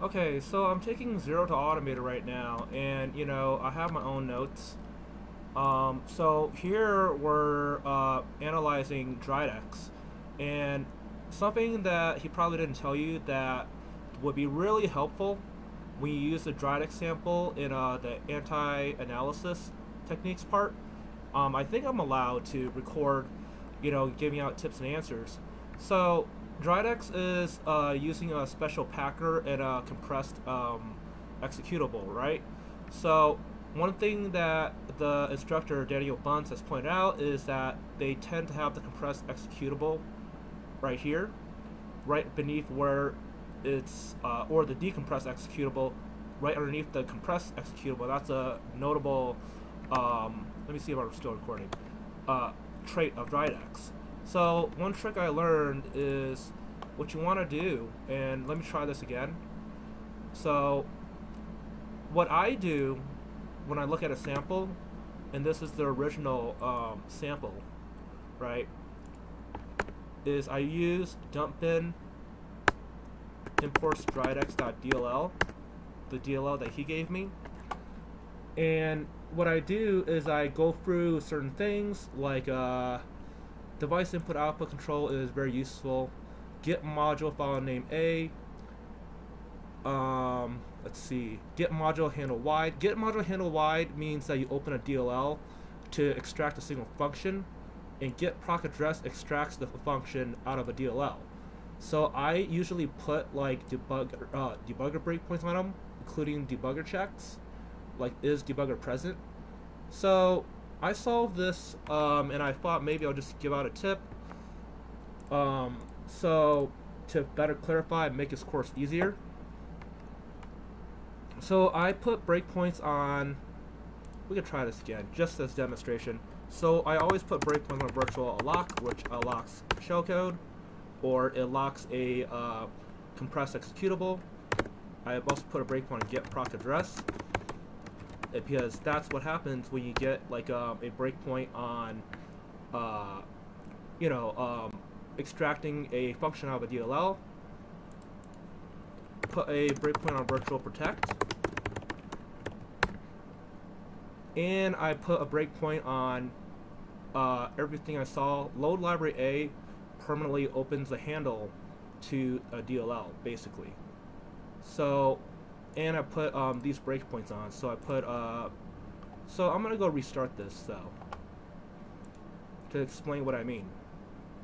Okay, so I'm taking Zero2Automated right now, and you know, I have my own notes. Um, so here we're uh, analyzing Dridex, and something that he probably didn't tell you that would be really helpful when you use the Dridex sample in uh, the anti-analysis techniques part. Um, I think I'm allowed to record, you know, giving out tips and answers. So Dridex is uh, using a special packer and a compressed um, executable, right? So one thing that the instructor Daniel Bunce has pointed out is that they tend to have the compressed executable right here, right beneath where it's, uh, or the decompressed executable right underneath the compressed executable. That's a notable, um, let me see if I'm still recording, uh, trait of Dridex. So one trick I learned is what you want to do, and let me try this again. So what I do when I look at a sample, and this is the original um, sample, right, is I use dumpbin imports dridex.dll, the DLL that he gave me, and what I do is I go through certain things like uh, Device input output control is very useful. Get module file name A. Um, let's see. Get module handle wide. Get module handle wide means that you open a DLL to extract a single function, and get proc address extracts the function out of a DLL. So I usually put like debug uh, debugger breakpoints on them, including debugger checks, like is debugger present. So I solved this, um, and I thought maybe I'll just give out a tip. Um, so, to better clarify and make this course easier. So I put breakpoints on, we could try this again, just as demonstration. So I always put breakpoints on virtual alloc, which unlocks shellcode, or it locks a uh, compressed executable. I also put a breakpoint on get proc address, because that's what happens when you get like um, a breakpoint on, uh, you know, um, extracting a function out of a DLL. Put a breakpoint on virtual protect. And I put a breakpoint on uh, everything I saw. Load library A permanently opens the handle to a DLL, basically. So and I put um, these breakpoints on. So I put, uh, so I'm gonna go restart this though to explain what I mean.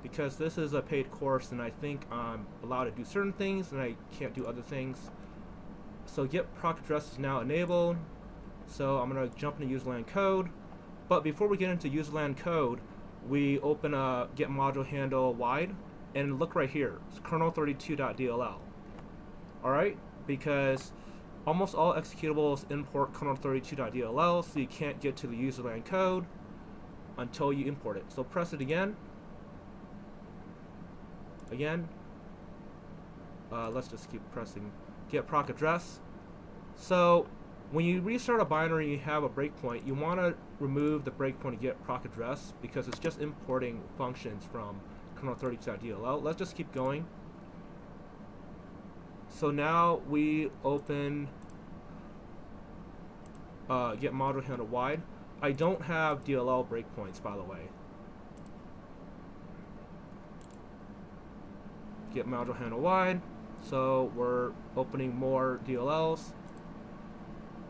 Because this is a paid course and I think I'm allowed to do certain things and I can't do other things. So get proc address is now enabled. So I'm gonna jump into userland code. But before we get into userland code, we open a get module handle wide and look right here, it's kernel32.dll. Alright, because Almost all executables import kernel32.dll, so you can't get to the userland code until you import it. So press it again. Again. Uh, let's just keep pressing get proc address. So when you restart a binary and you have a breakpoint, you want to remove the breakpoint to get proc address because it's just importing functions from kernel32.dll. Let's just keep going. So now we open uh, get module handle wide. I don't have DLL breakpoints, by the way. Get module handle wide. So we're opening more DLLs.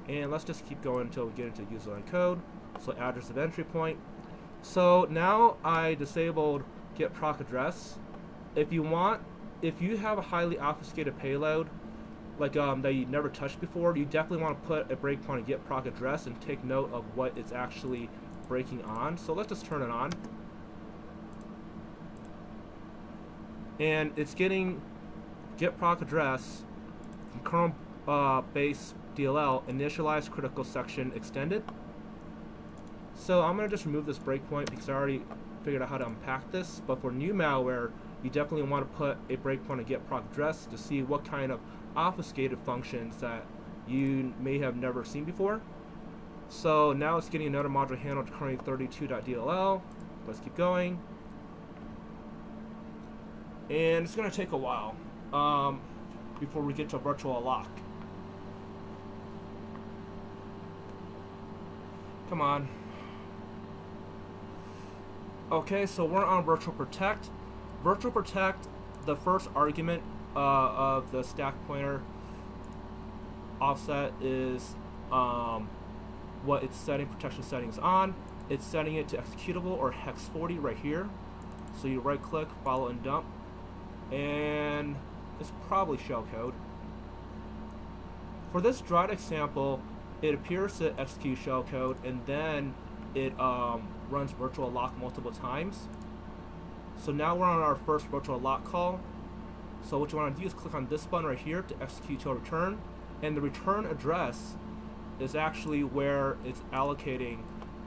And let's just keep going until we get into userland code. So address of entry point. So now I disabled get proc address. If you want if you have a highly obfuscated payload, like um, that you never touched before, you definitely want to put a breakpoint and get proc address and take note of what it's actually breaking on. So let's just turn it on. And it's getting get proc address from kernel uh, base DLL initialize critical section extended. So I'm going to just remove this breakpoint because I already figured out how to unpack this. But for new malware, you definitely want to put a breakpoint and get address to see what kind of obfuscated functions that you may have never seen before. So now it's getting another module handle to kernel32.dll. Let's keep going. And it's going to take a while. Um, before we get to virtual alloc. Come on. Okay, so we're on virtual protect. Virtual protect, the first argument uh, of the stack pointer offset is um, what it's setting protection settings on. It's setting it to executable or hex 40 right here. So you right click, follow and dump. And it's probably shellcode. For this Dridex sample, it appears to execute shellcode and then it um, runs virtual alloc multiple times. So now we're on our first virtual alloc call. So what you want to do is click on this button right here to execute to return. And the return address is actually where it's allocating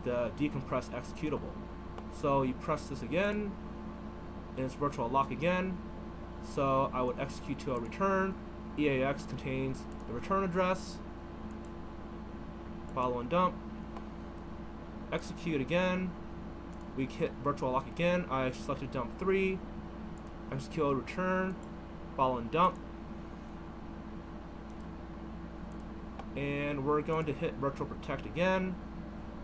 the decompressed executable. So you press this again, and it's virtual alloc again. So I would execute to a return. EAX contains the return address, follow and dump, execute again, we hit virtual alloc again, I selected dump 3, execute return, follow and dump, and we're going to hit virtual protect again,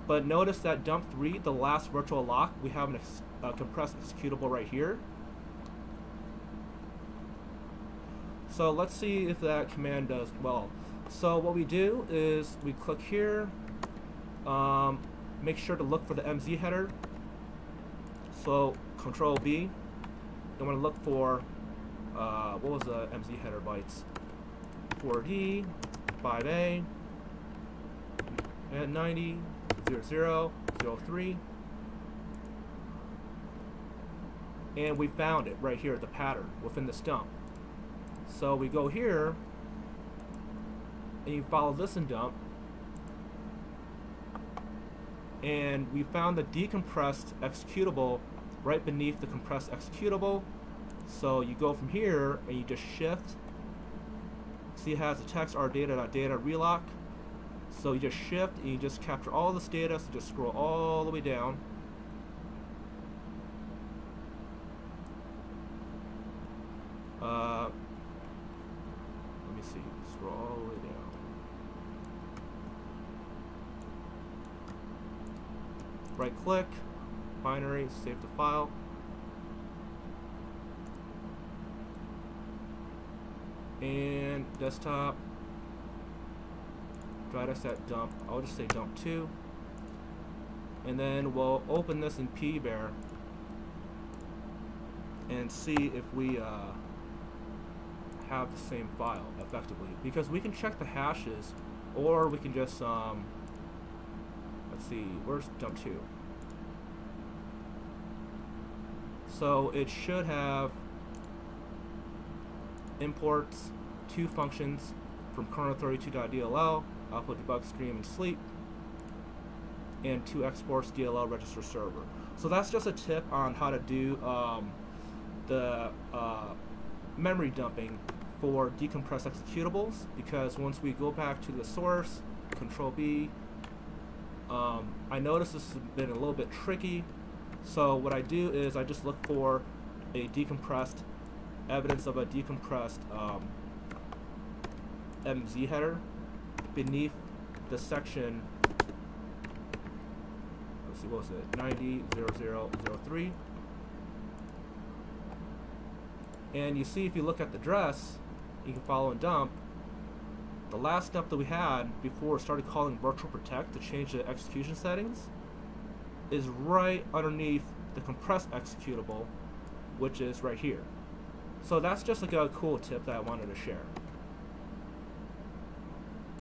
but notice that dump 3, the last virtual alloc, we have a compressed executable right here. So let's see if that command does well. So what we do is we click here, um, make sure to look for the MZ header. So Control B. You want to look for uh, what was the MZ header bytes? 4D, 5A, and 90, 00, 03. And we found it right here, at the pattern within the stump. So we go here, and you follow this and dump, and we found the decompressed executable right beneath the compressed executable. So you go from here and you just shift. See it has the text rdata data reloc. So you just shift and you just capture all this data. So just scroll all the way down. Uh, let me see. Scroll all the way down. right click, binary, save the file. And desktop, dry set dump, I'll just say dump 2. And then we'll open this in PE-bear and see if we uh, have the same file effectively. Because we can check the hashes or we can just um, let's see, where's dump 2? So it should have imports two functions from kernel32.dll, output debug string and sleep, and two exports DLL register server. So that's just a tip on how to do um, the uh, memory dumping for decompressed executables because once we go back to the source, control B, um, I noticed this has been a little bit tricky, so what I do is I just look for a decompressed, evidence of a decompressed um, MZ header beneath the section, let's see, what was it, 900003. And you see if you look at the address, you can follow and dump, the last step that we had before started calling virtual protect to change the execution settings is right underneath the compressed executable, which is right here. So that's just like a cool tip that I wanted to share.